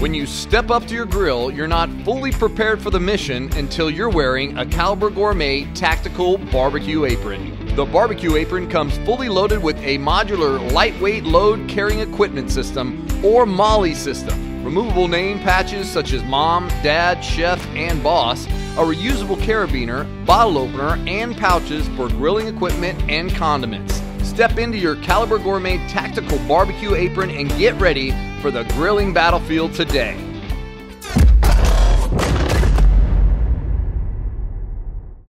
When you step up to your grill, you're not fully prepared for the mission until you're wearing a Caliber Gourmet Tactical Barbecue Apron. The barbecue apron comes fully loaded with a modular lightweight load carrying equipment system or MOLLE system, removable name patches such as Mom, Dad, Chef, and Boss, a reusable carabiner, bottle opener, and pouches for grilling equipment and condiments. Step into your Caliber Gourmet Tactical Barbecue Apron and get ready for the grilling battlefield today.